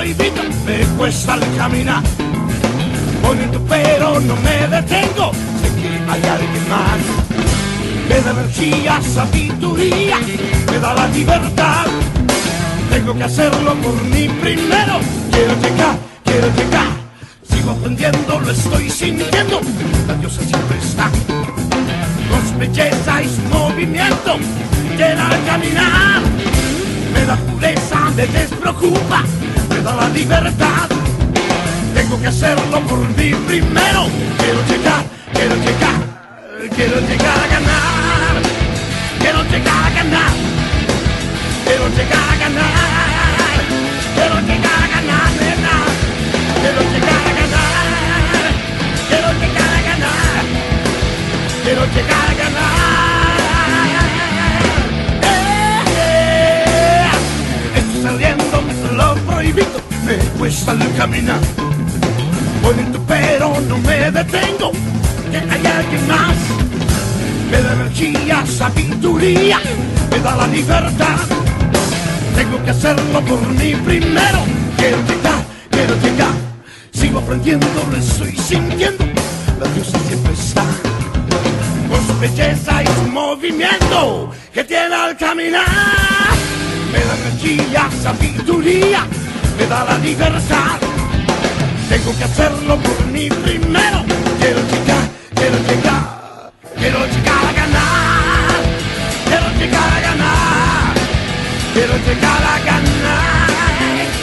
me cuesta el caminar. Bonito pero no me detengo, sé que hay alguien más. Me da energía, sabiduría, me da la libertad. Tengo que hacerlo por mí primero. Quiero llegar, quiero llegar. Sigo aprendiendo, lo estoy sintiendo. La diosa siempre está. Con su belleza y su movimiento, llena caminar. Me da pureza, me despreocupa, me la libertad. Tengo que hacerlo por mí primero. Quiero llegar, quiero llegar, quiero llegar a ganar. Quiero llegar a ganar. Quiero llegar a ganar. Quiero llegar a ganar, nena. Quiero llegar a ganar. Quiero llegar a ganar. Quiero llegar a ganar. Cuesta el caminar. Bonito pero no me detengo. Que hay alguien más. Me da energía, sabiduría, me da la libertad. Tengo que hacerlo por mí primero. Quiero llegar, quiero llegar. Sigo aprendiendo, lo estoy sintiendo. La diosa siempre está. Con su belleza y su movimiento que tiene al caminar. Me da energía, sabiduría, me da la libertad. Tengo que hacerlo por mí primero. Quiero llegar, quiero llegar. Quiero llegar a ganar. Quiero llegar a ganar. Quiero llegar a ganar.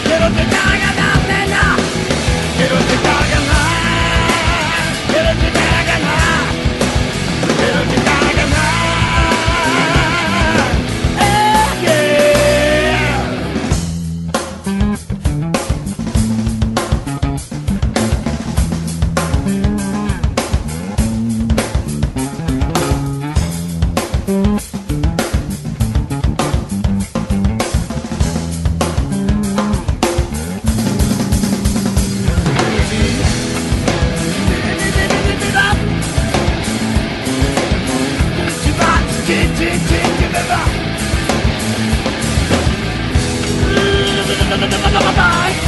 Quiero llegar a ganar, Bye.